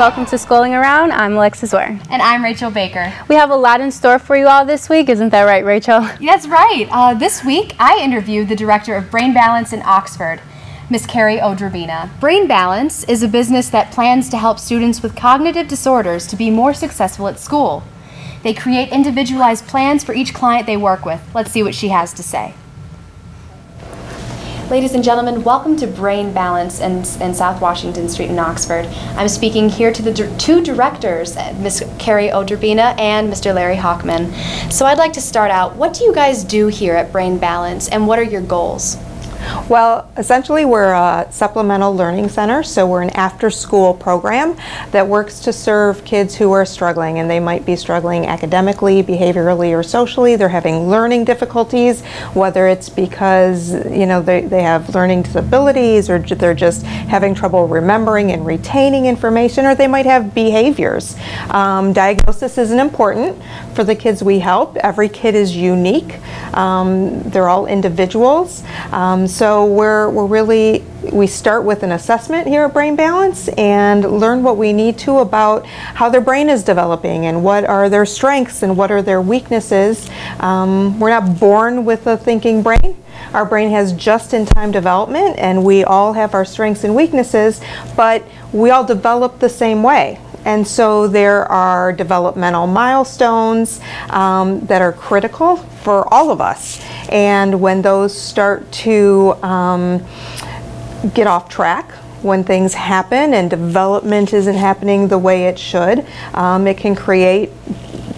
Welcome to Schooling Around. I'm Alexis Ware. And I'm Rachel Baker. We have a lot in store for you all this week, isn't that right, Rachel? That's right. Uh, this week I interviewed the director of Brain Balance in Oxford, Miss Carrie Odrabina. Brain Balance is a business that plans to help students with cognitive disorders to be more successful at school. They create individualized plans for each client they work with. Let's see what she has to say. Ladies and gentlemen, welcome to Brain Balance in, in South Washington Street in Oxford. I'm speaking here to the dir two directors, uh, Ms. Carrie Oderbina and Mr. Larry Hawkman. So I'd like to start out, what do you guys do here at Brain Balance and what are your goals? Well, essentially we're a supplemental learning center, so we're an after-school program that works to serve kids who are struggling, and they might be struggling academically, behaviorally, or socially. They're having learning difficulties, whether it's because you know they, they have learning disabilities or they're just having trouble remembering and retaining information, or they might have behaviors. Um, diagnosis isn't important for the kids we help. Every kid is unique. Um, they're all individuals. Um, so we're, we're really, we start with an assessment here at Brain Balance and learn what we need to about how their brain is developing and what are their strengths and what are their weaknesses. Um, we're not born with a thinking brain. Our brain has just-in-time development and we all have our strengths and weaknesses, but we all develop the same way. And so there are developmental milestones um, that are critical for all of us. And when those start to um, get off track, when things happen and development isn't happening the way it should, um, it can create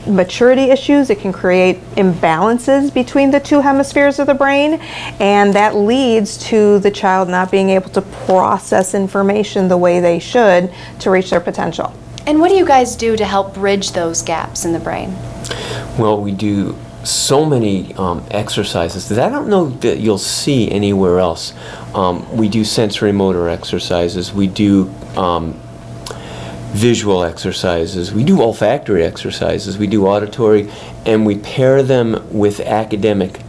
maturity issues, it can create imbalances between the two hemispheres of the brain, and that leads to the child not being able to process information the way they should to reach their potential. And what do you guys do to help bridge those gaps in the brain? Well, we do so many um, exercises that I don't know that you'll see anywhere else. Um, we do sensory motor exercises. We do um, visual exercises. We do olfactory exercises. We do auditory, and we pair them with academic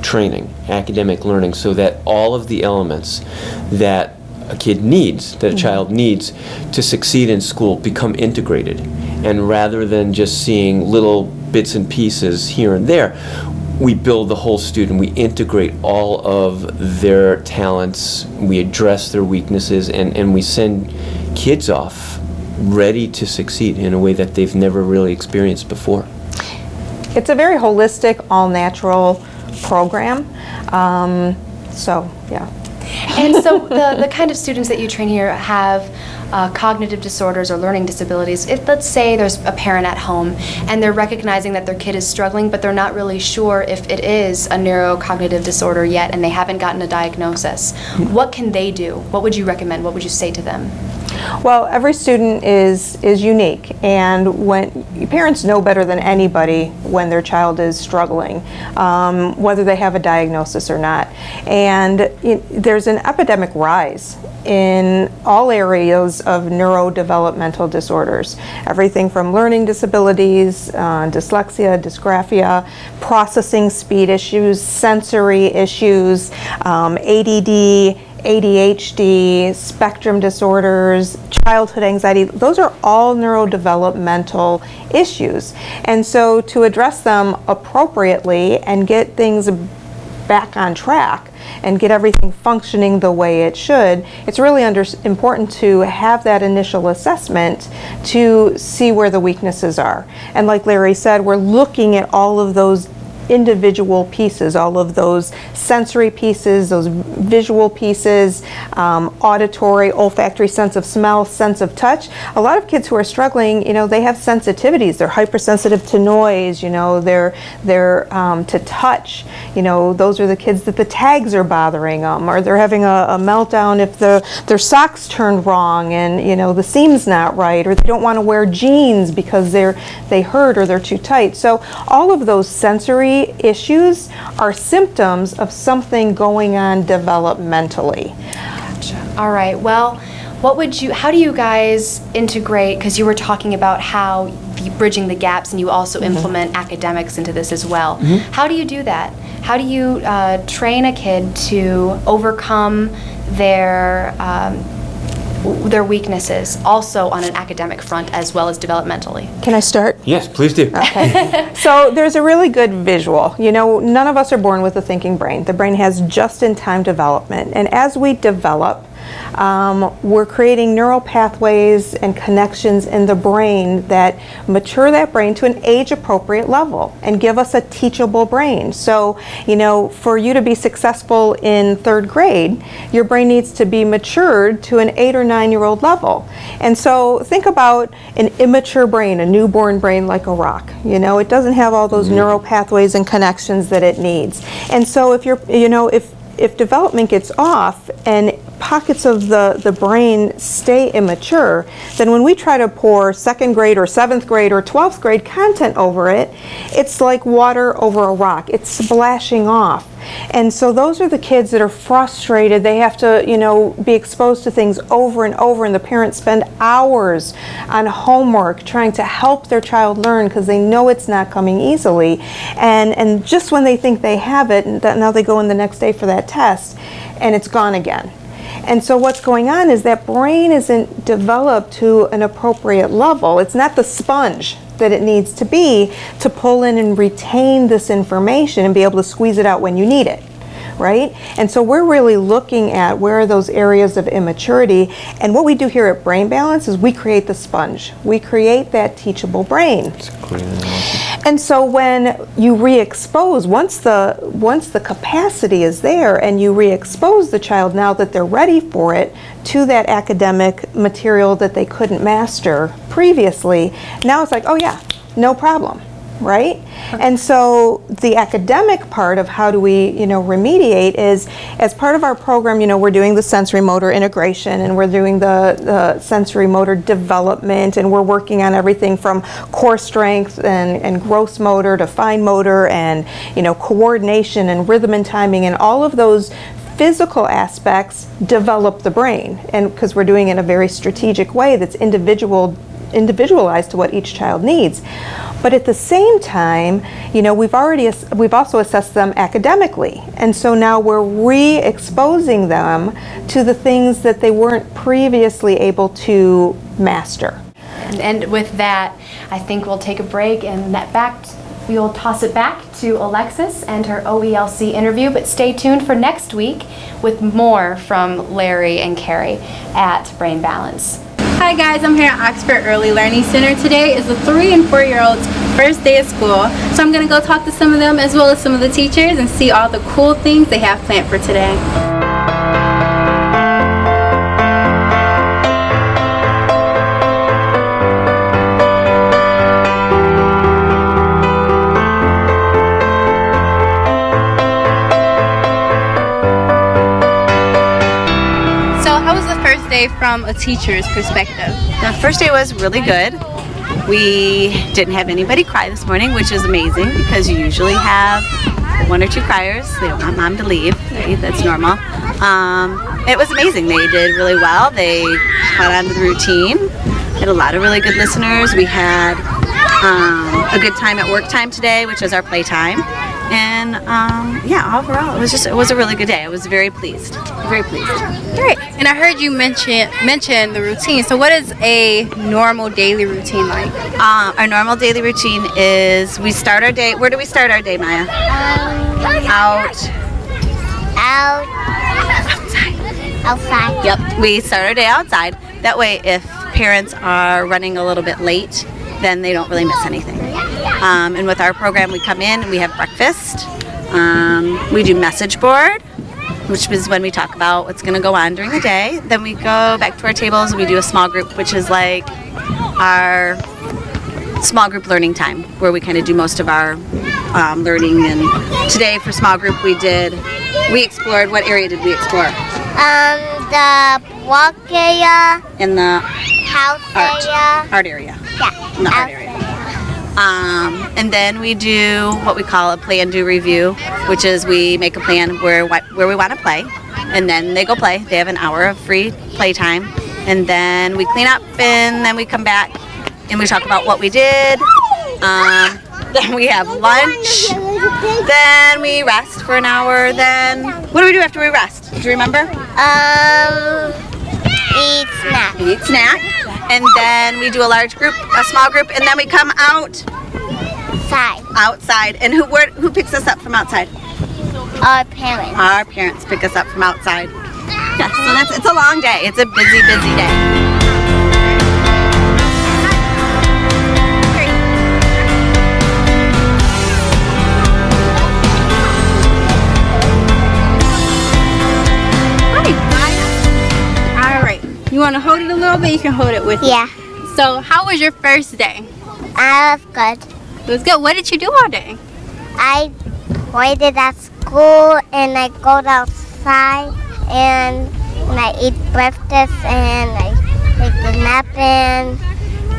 training, academic learning, so that all of the elements that a kid needs, that a child needs to succeed in school become integrated. And rather than just seeing little bits and pieces here and there, we build the whole student. We integrate all of their talents, we address their weaknesses, and, and we send kids off ready to succeed in a way that they've never really experienced before. It's a very holistic, all natural program. Um, so, yeah. And so the, the kind of students that you train here have uh, cognitive disorders or learning disabilities. If let's say there's a parent at home and they're recognizing that their kid is struggling, but they're not really sure if it is a neurocognitive disorder yet and they haven't gotten a diagnosis, what can they do? What would you recommend? What would you say to them? Well, every student is is unique, and when parents know better than anybody when their child is struggling, um, whether they have a diagnosis or not. And it, there's an epidemic rise in all areas of neurodevelopmental disorders. Everything from learning disabilities, uh, dyslexia, dysgraphia, processing speed issues, sensory issues, um, ADD, ADHD, spectrum disorders, childhood anxiety, those are all neurodevelopmental issues. And so to address them appropriately and get things back on track and get everything functioning the way it should, it's really important to have that initial assessment to see where the weaknesses are. And like Larry said, we're looking at all of those individual pieces, all of those sensory pieces, those visual pieces, um, auditory, olfactory, sense of smell, sense of touch. A lot of kids who are struggling, you know, they have sensitivities. They're hypersensitive to noise, you know, they're, they're um, to touch. You know, those are the kids that the tags are bothering them, or they're having a, a meltdown if the, their socks turned wrong and, you know, the seam's not right, or they don't want to wear jeans because they're, they hurt or they're too tight. So all of those sensory issues are symptoms of something going on developmentally. Gotcha. All right. Well, what would you how do you guys integrate because you were talking about how the bridging the gaps and you also mm -hmm. implement academics into this as well mm -hmm. how do you do that how do you uh, train a kid to overcome their um, their weaknesses, also on an academic front as well as developmentally. Can I start? Yes, please do. Okay. So there's a really good visual. You know, none of us are born with a thinking brain. The brain has just-in-time development, and as we develop, um, we're creating neural pathways and connections in the brain that mature that brain to an age-appropriate level and give us a teachable brain. So, you know, for you to be successful in third grade, your brain needs to be matured to an eight or nine-year-old level. And so, think about an immature brain, a newborn brain like a rock. You know, it doesn't have all those neural pathways and connections that it needs. And so, if you're, you know, if if development gets off and pockets of the, the brain stay immature, then when we try to pour second grade or seventh grade or 12th grade content over it, it's like water over a rock. It's splashing off. And so those are the kids that are frustrated. They have to, you know, be exposed to things over and over, and the parents spend hours on homework trying to help their child learn because they know it's not coming easily. And and just when they think they have it, now they go in the next day for that test, and it's gone again. And so what's going on is that brain isn't developed to an appropriate level. It's not the sponge that it needs to be to pull in and retain this information and be able to squeeze it out when you need it. Right? And so we're really looking at where are those areas of immaturity. And what we do here at Brain Balance is we create the sponge. We create that teachable brain. And so when you re-expose, once the once the capacity is there and you re-expose the child now that they're ready for it to that academic material that they couldn't master previously, now it's like, oh yeah, no problem. Right? And so the academic part of how do we, you know, remediate is as part of our program, you know, we're doing the sensory motor integration and we're doing the, the sensory motor development and we're working on everything from core strength and, and gross motor to fine motor and, you know, coordination and rhythm and timing and all of those physical aspects develop the brain and because we're doing it in a very strategic way that's individual individualized to what each child needs. But at the same time, you know, we've already we've also assessed them academically. And so now we're re-exposing them to the things that they weren't previously able to master. And, and with that, I think we'll take a break and that back we will toss it back to Alexis and her OELC interview, but stay tuned for next week with more from Larry and Carrie at Brain Balance. Hi guys, I'm here at Oxford Early Learning Center. Today is the three and four year olds first day of school. So I'm gonna go talk to some of them as well as some of the teachers and see all the cool things they have planned for today. Day from a teacher's perspective? The first day was really good. We didn't have anybody cry this morning, which is amazing because you usually have one or two criers. They don't want mom to leave. Right? That's normal. Um, it was amazing. They did really well. They caught on to the routine. Had a lot of really good listeners. We had um, a good time at work time today, which was our playtime. And um, yeah, overall, it was just it was a really good day. I was very pleased. Very pleased. Great. And I heard you mention mention the routine. So what is a normal daily routine like? Uh, our normal daily routine is we start our day. Where do we start our day, Maya? Out. Out. Outside. Outside. Yep. We start our day outside. That way, if parents are running a little bit late, then they don't really miss anything. Um, and with our program, we come in and we have breakfast. Um, we do message board, which is when we talk about what's going to go on during the day. Then we go back to our tables and we do a small group, which is like our small group learning time, where we kind of do most of our um, learning. And today for small group, we did we explored. What area did we explore? Um, the walk area, In the house art area. art area. Yeah. in the art area. Um, and then we do what we call a plan do review, which is we make a plan where where we want to play, and then they go play. They have an hour of free play time, and then we clean up, and then we come back and we talk about what we did. Um, then we have lunch. Then we rest for an hour. Then what do we do after we rest? Do you remember? Um, eat eat snack. Eat snack, and then we do a large group, a small group, and then we come out Side. outside. And who where, who picks us up from outside? Our parents. Our parents pick us up from outside. Yeah, so that's it's a long day. It's a busy, busy day. You want to hold it a little bit? You can hold it with me. Yeah. So, how was your first day? I was good. It was good. What did you do all day? I waited at school and I go outside and, and I eat breakfast and I take a nap and,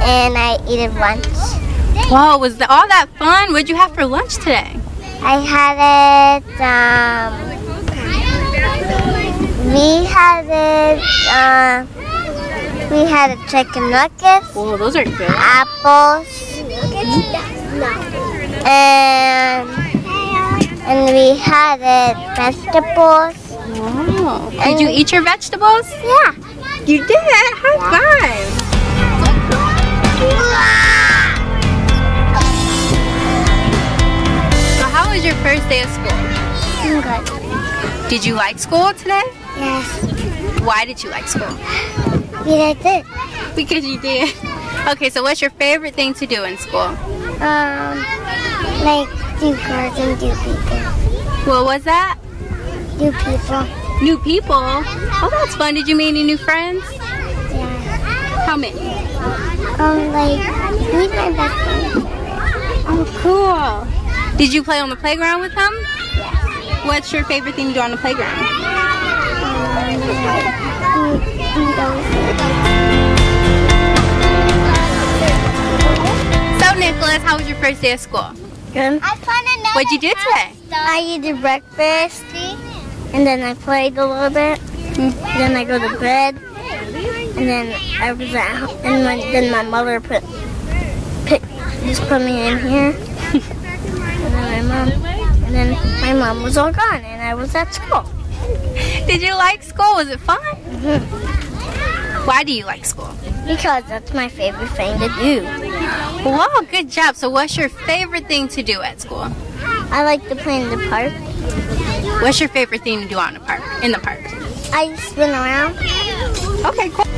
and I eat lunch. Wow, was all that fun? What'd you have for lunch today? I had it, um, we had it, uh, we had a chicken nuggets, Whoa, those are good. apples, and, and we had it vegetables. Wow. Did you eat your vegetables? Yeah. You did. High five. So, how was your first day of school? Good. Did you like school today? Why did you like school? We did it. Because you did. Okay, so what's your favorite thing to do in school? Um, like do cards and do people. What was that? New people. New people. Oh, that's fun. Did you meet any new friends? Yeah. How many? Um, like he's my best friend. Oh, cool. Did you play on the playground with them? Yes. What's your favorite thing to do on the playground? Um, he, he goes. So, Nicholas, how was your first day of school? Good. I found another What'd you do today? I eat breakfast, and then I played a little bit. Then I go to bed, and then I was at home, and my, then my mother put, pick, just put me in here, and then my mom, and then my mom was all gone, and I was at school. Did you like school? Was it fun? Why do you like school? Because that's my favorite thing to do. Wow, good job. So, what's your favorite thing to do at school? I like to play in the park. What's your favorite thing to do on the park? In the park? I spin around. Okay, cool.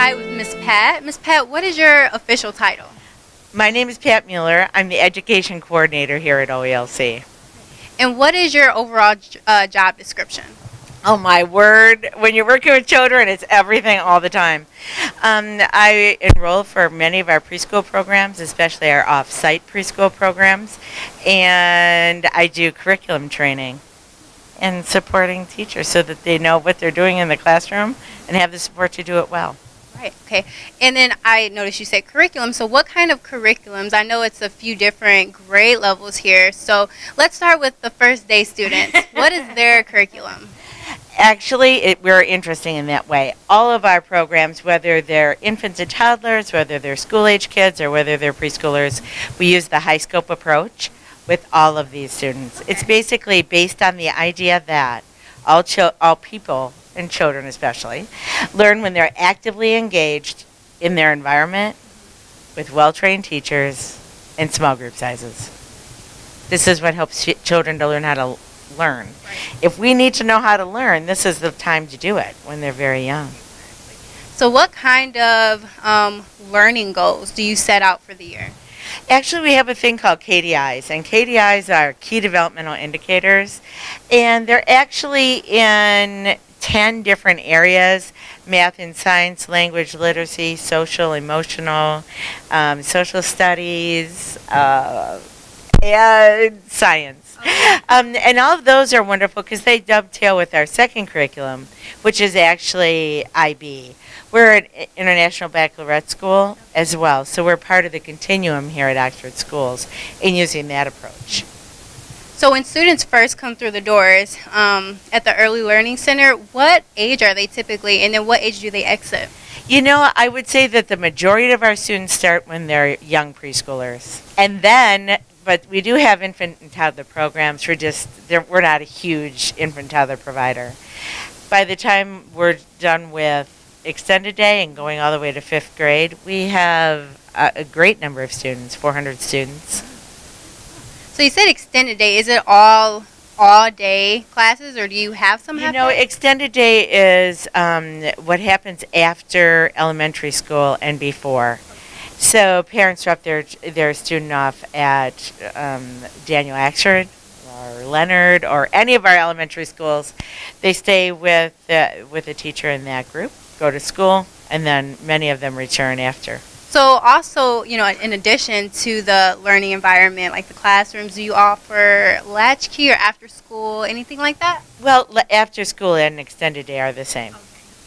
Now with Miss Pat. Miss Pat, what is your official title? My name is Pat Mueller. I'm the education coordinator here at OELC. And what is your overall uh, job description? Oh my word! When you're working with children, it's everything all the time. Um, I enroll for many of our preschool programs, especially our off-site preschool programs, and I do curriculum training and supporting teachers so that they know what they're doing in the classroom and have the support to do it well. Right, okay. And then I noticed you said curriculum. So, what kind of curriculums? I know it's a few different grade levels here. So, let's start with the first day students. what is their curriculum? Actually, it, we're interesting in that way. All of our programs, whether they're infants and toddlers, whether they're school age kids, or whether they're preschoolers, we use the HighScope approach with all of these students. It's basically based on the idea that all, all people, and children especially, learn when they're actively engaged in their environment with well trained teachers and small group sizes. This is what helps ch- children to learn how to learn. If we need to know how to learn, this is the time to do it when they're very young. So, what kind of um, learning goals do you set out for the year? Actually, we have a thing called KDIs, and KDIs are key developmental indicators, and they're actually in 10 different areas math and science, language, literacy, social, emotional, um, social studies, uh, and science. Um, and all of those are wonderful because they dovetail with our second curriculum, which is actually IB. We're an international baccalaureate school as well, so we're part of the continuum here at Oxford Schools in using that approach. So, when students first come through the doors um, at the Early Learning Center, what age are they typically, and then what age do they exit? You know, I would say that the majority of our students start when they're young preschoolers. And then, but we do have infant and toddler programs. We're just, we're not a huge infant and toddler provider. By the time we're done with extended day and going all the way to fifth grade, we have a, a great number of students, 400 students. So you said extended day. Is it all all day classes, or do you have some? You know, extended day is um, what happens after elementary school and before. So parents drop their their student off at um, Daniel Axford or Leonard or any of our elementary schools. They stay with uh, with a teacher in that group, go to school, and then many of them return after. So also, you know, in addition to the learning environment, like the classrooms, do you offer latchkey or after school, anything like that? Well, after school and extended day are the same.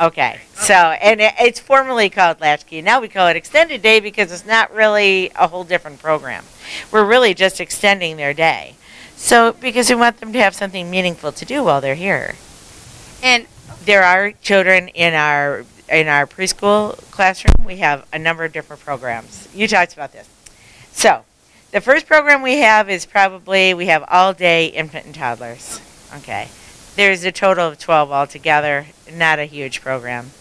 Okay. So, and it, it's formally called Latchkey. Now we call it extended day because it's not really a whole different program. We're really just extending their day. So, because we want them to have something meaningful to do while they're here. And There are children in our in our preschool classroom. We have a number of different programs. You talked about this. So, the first program we have is probably we have all day infant and toddlers. Okay. There's a total of 12 altogether, not a huge program.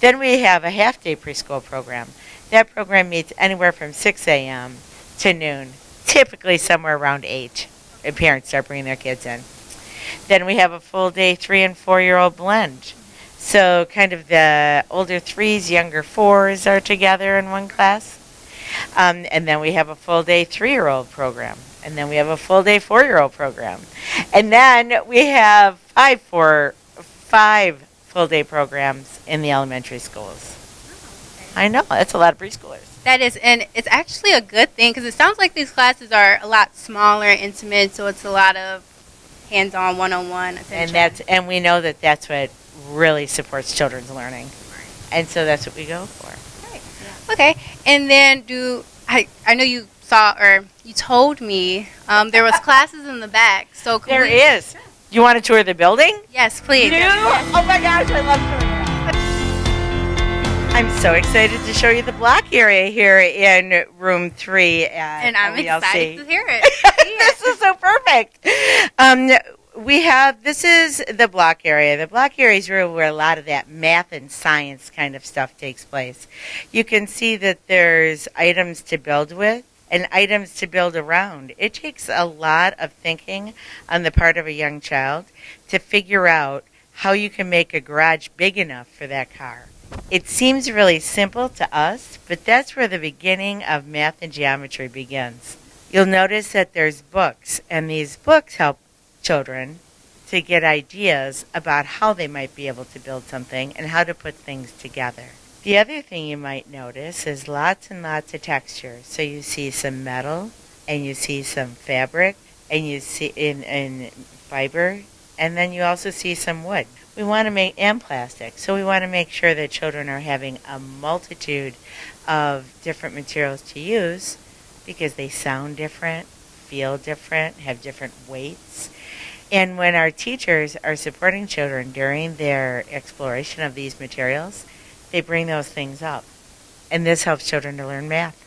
Then we have a half day preschool program. That program meets anywhere from 6 a.m. to noon, typically somewhere around 8. And parents start bringing their kids in. Then we have a full day three and four year old blend. So, kind of the older threes, younger fours are together in one class. Um, and then we have a full day three year old program. And then we have a full day four year old program. And then we have five for five full day programs in the elementary schools. I know, that's a lot of preschoolers. that is, and it's actually a good thing because it sounds like these classes are a lot smaller, intimate, so it's a lot of hands-on, one-on-one attention. And that's and we know that that's what really supports children's learning. And so that's what we go for. Okay, and then do I? I know you saw or you told me um, there was classes in the back. So There we, is. You want to tour the building? Yes, please. You? Oh my gosh, I love touring. I'm so excited to show you the block area here in room three at And I'm excited to hear it. this is so perfect. Um, we have this is the block area. The block area is really where a lot of that math and science kind of stuff takes place. You can see that there's items to build with and items to build around. It takes a lot of thinking on the part of a young child to figure out how you can make a garage big enough for that car. It seems really simple to us, but that's where the beginning of math and geometry begins. You'll notice that there's books, and these books help children to get ideas about how they might be able to build something and how to put things together. The other thing you might notice is lots and lots of texture. So you see some metal, and you see some fabric, and you see in, in fiber, and then you also see some wood. We want to make and plastic, so we want to make sure that children are having a multitude of different materials to use because they sound different, feel different, have different weights. And when our teachers are supporting children during their exploration of these materials, they bring those things up. And this helps children to learn math.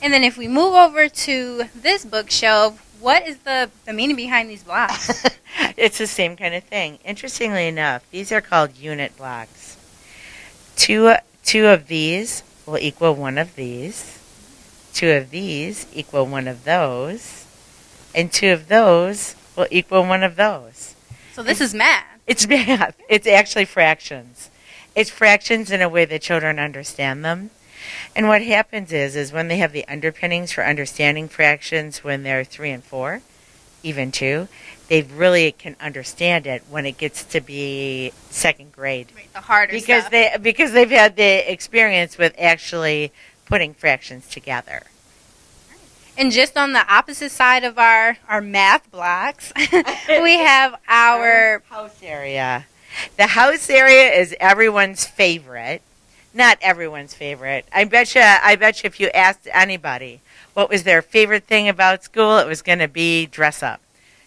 And then if we move over to this bookshelf, what is the, the meaning behind these blocks? it's the same kind of thing. Interestingly enough, these are called unit blocks. Two, two of these will equal one of these. Two of these equal one of those. And two of those will equal one of those. so this is math. It's math. It's actually fractions. It's fractions in a way that children understand them. And what happens is, is when they have the underpinnings for understanding fractions when they're three and four, even two, they really can understand it when it gets to be second grade Right, the harder because stuff. they because they've had the experience with actually putting fractions together. And just on the opposite side of our, our math blocks, we have our house area. The house area is everyone's favorite. Not everyone's favorite. I bet you. I bet you if you asked anybody what was their favorite thing about school, it was going to be dress up.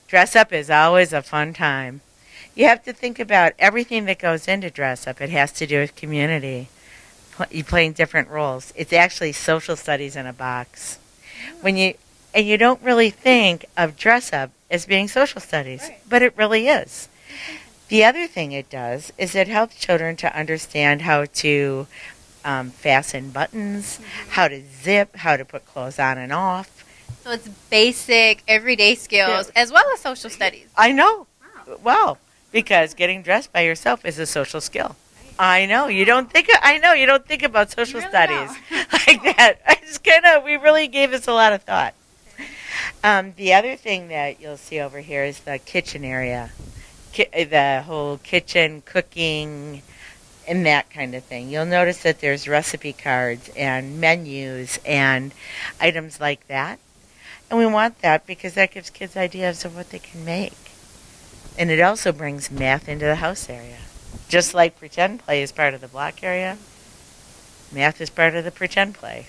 Dress up is always a fun time. You have to think about everything that goes into dress up. It has to do with community, you playing different roles. It's actually social studies in a box. When you and you don't really think of dress up as being social studies, but it really is. The other thing it does is it helps children to understand how to um, fasten buttons, how to zip, how to put clothes on and off. So it's basic everyday skills as well as social studies. I know. Well, because getting dressed by yourself is a social skill. I know you don't think. I know you don't think about social really studies like that. I just kind of. We really gave this a lot of thought. Um, the other thing that you'll see over here is the kitchen area, Ki- uh, the whole kitchen cooking, and that kind of thing. You'll notice that there's recipe cards and menus and items like that, and we want that because that gives kids ideas of what they can make, and it also brings math into the house area. Just like pretend play is part of the block area, math is part of the pretend play.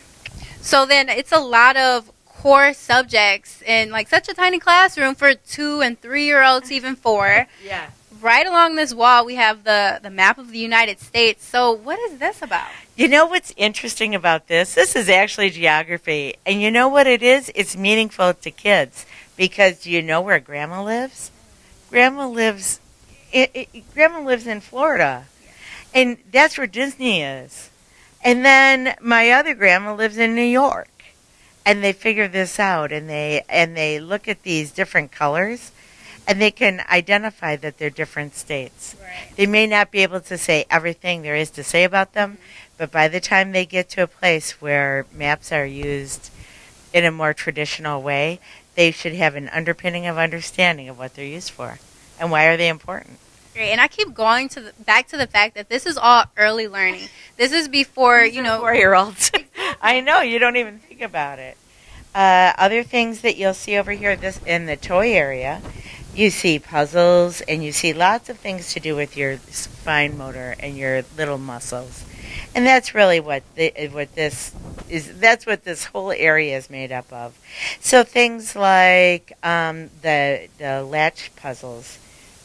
So then it's a lot of core subjects in like such a tiny classroom for two and three year olds, even four. Yeah. Right along this wall, we have the, the map of the United States. So, what is this about? You know what's interesting about this? This is actually geography. And you know what it is? It's meaningful to kids because do you know where grandma lives? Grandma lives it, it, grandma lives in Florida. And that's where Disney is. And then my other grandma lives in New York. And they figure this out and they and they look at these different colors and they can identify that they're different states. Right. They may not be able to say everything there is to say about them, but by the time they get to a place where maps are used in a more traditional way, they should have an underpinning of understanding of what they're used for and why are they important. Great. And I keep going to the, back to the fact that this is all early learning. This is before, you know, four year olds. I know you don't even think about it. Uh, other things that you'll see over here, this in the toy area, you see puzzles and you see lots of things to do with your fine motor and your little muscles, and that's really what the, what this is. That's what this whole area is made up of. So things like um, the the latch puzzles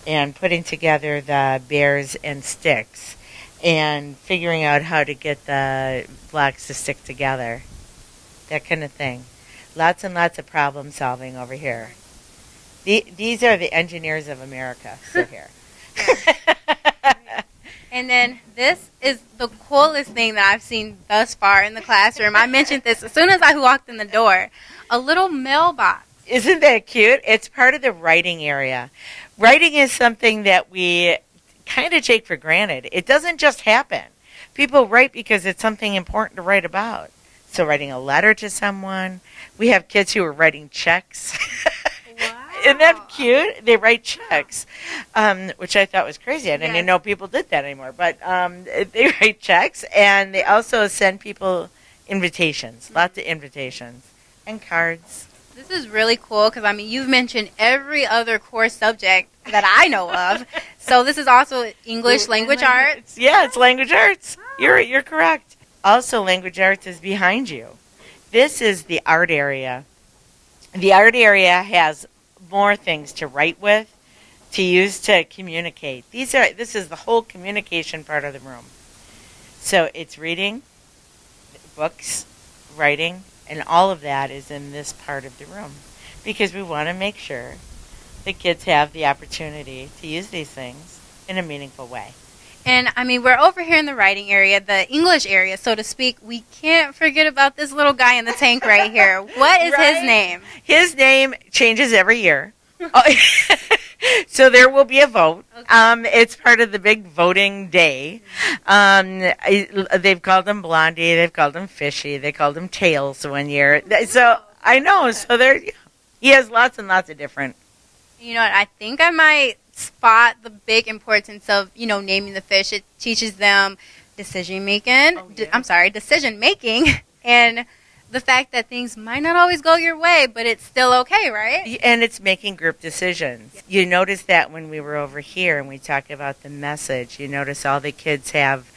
and putting together the bears and sticks and figuring out how to get the blocks to stick together. That kind of thing. Lots and lots of problem solving over here. The, these are the engineers of America sit here. And then this is the coolest thing that I've seen thus far in the classroom. I mentioned this as soon as I walked in the door. A little mailbox. Isn't that cute? It's part of the writing area. Writing is something that we kind of take for granted. It doesn't just happen. People write because it's something important to write about. So writing a letter to someone. We have kids who are writing checks. Isn't that cute? They write checks, um, which I thought was crazy. I didn't Yes. know people did that anymore. But um, they write checks, and they also send people invitations, lots of invitations, and cards. This is really cool because I mean you've mentioned every other core subject that I know of. so this is also English language arts. Yeah, it's language arts. You're you're correct. Also, language arts is behind you. This is the art area. The art area has more things to write with, to use to communicate. These are this is the whole communication part of the room. So it's reading, books, writing, and all of that is in this part of the room because we want to make sure the kids have the opportunity to use these things in a meaningful way. And I mean we're over here in the writing area, the English area, so to speak. We can't forget about this little guy in the tank right here. What is his name? His name changes every year. Oh, so there will be a vote. Um, it's part of the big voting day. Um, they've called them Blondie. They've called them Fishy. They called them Tails one year. So I know. So there, he has lots and lots of different. You know what? I think I might spot the big importance of you know naming the fish. It teaches them decision making. Oh, yeah. I'm sorry, decision making, and the fact that things might not always go your way, but it's still okay, right? And it's making group decisions. You notice that when we were over here and we talked about the message. You notice all the kids have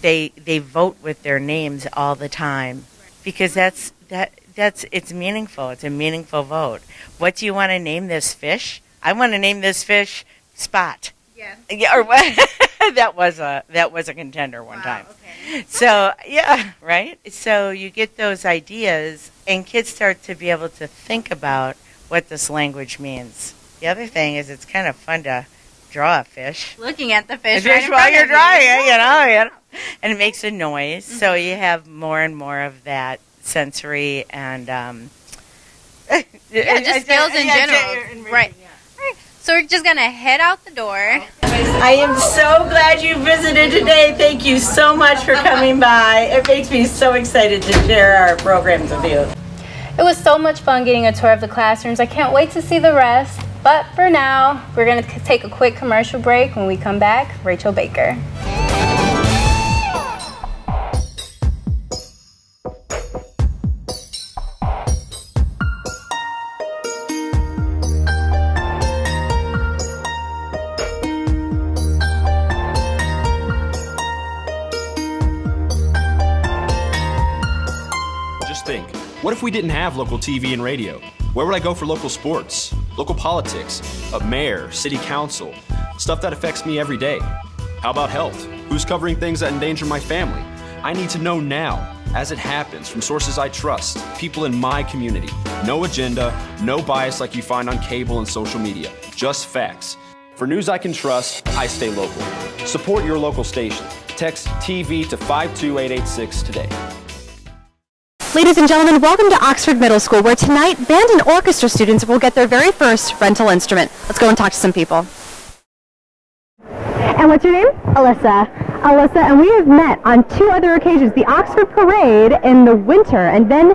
they they vote with their names all the time because that's that that's it's meaningful. It's a meaningful vote. What do you want to name this fish? I want to name this fish Spot. Yeah. Yeah, or what? that was a that was a contender one time. okay. so yeah, right. So you get those ideas, and kids start to be able to think about what this language means. The other thing is, it's kind of fun to draw a fish. Looking at the fish, right while you're drawing it, you know, you know, and it makes a noise. So you have more and more of that sensory and um, Yeah, just skills in general. Right. So we're just gonna head out the door. I am so glad you visited today. Thank you so much for coming by. It makes me so excited to share our programs with you. It was so much fun getting a tour of the classrooms. I can't wait to see the rest. But for now, we're gonna take a quick commercial break. When we come back, Rachel Baker. We didn't have local TV and radio? Where would I go for local sports, local politics, a mayor, city council, stuff that affects me every day? How about health? Who's covering things that endanger my family? I need to know now, as it happens, from sources I trust, people in my community. No agenda, no bias like you find on cable and social media, just facts. For news I can trust, I stay local. Support your local station. Text TV to 52886 today. Ladies and gentlemen, welcome to Oxford Middle School, where tonight band and orchestra students will get their very first rental instrument. Let's go and talk to some people. And what's your name? Alyssa. Alyssa, and we have met on two other occasions, the Oxford Parade in the winter, and then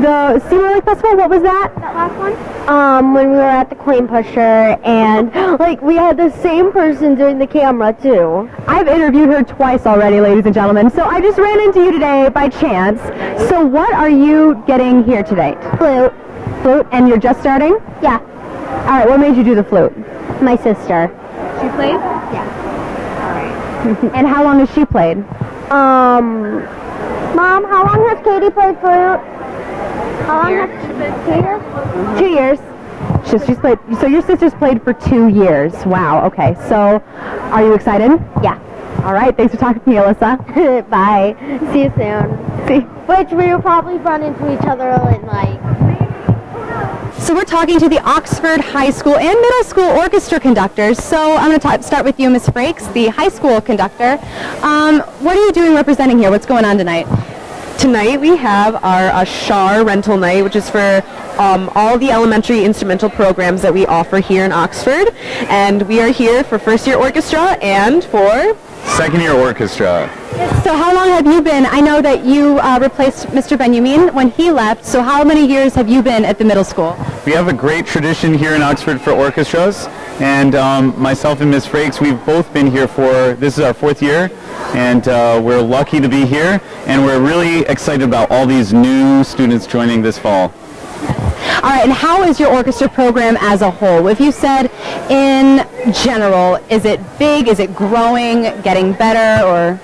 the Seymour Lake Festival, what was that? That last one? Um, when we were at the coin pusher, and like we had the same person doing the camera too. I've interviewed her twice already, ladies and gentlemen, so I just ran into you today by chance. So what are you getting here today? Flute. Flute, and you're just starting? Yeah, All right, what made you do the flute? my sister. She played? Yeah. All right. and how long has she played? Um, Mom, how long has Katie played flute? How long has she been here? Two years. She's, she's played. So your sister's played for two years. Wow. Okay. So, are you excited? Yeah. All right. Thanks for talking to me, Alyssa. Bye. See you soon. See. Which we will probably run into each other in like. So we're talking to the Oxford High School and Middle School orchestra conductors. So I'm going to start with you, Miss Frakes, the high school conductor. Um, what are you doing representing here? What's going on tonight? Tonight we have our uh, SHAR rental night, which is for um, all the elementary instrumental programs that we offer here in Oxford. And we are here for first year orchestra and for Second year orchestra. So how long have you been? I know that you uh, replaced Mr. Benjamin when he left. So how many years have you been at the middle school? We have a great tradition here in Oxford for orchestras, and um, myself and Miss Frakes, we've both been here for, this is our fourth year, and uh, we're lucky to be here, and we're really excited about all these new students joining this fall. All right, and how is your orchestra program as a whole? If you said in general, is it big? Is it growing? Getting better? Or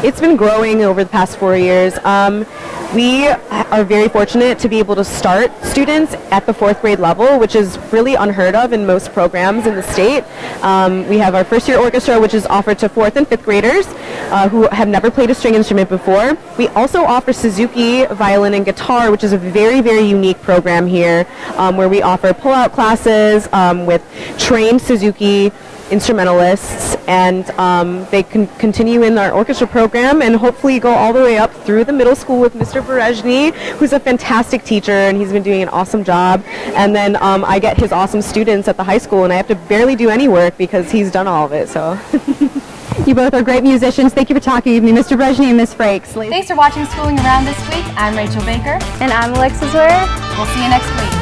It's been growing over the past four years. Um, we are very fortunate to be able to start students at the fourth grade level, which is really unheard of in most programs in the state. Um, we have our first year orchestra, which is offered to fourth and fifth graders uh, who have never played a string instrument before. We also offer Suzuki violin and guitar, which is a very, very unique program here, um, where we offer pull-out classes um, with trained Suzuki instrumentalists and um, they can continue in our orchestra program and hopefully go all the way up through the middle school with Mr. Berezhny, who's a fantastic teacher and he's been doing an awesome job. And then um, I get his awesome students at the high school and I have to barely do any work because he's done all of it. So. you both are great musicians. Thank you for talking with me, Mr. Brezhny and Miss Frakes. Thanks for watching Schooling Around this week. I'm Rachel Baker. And I'm Alexis Ware. We'll see you next week.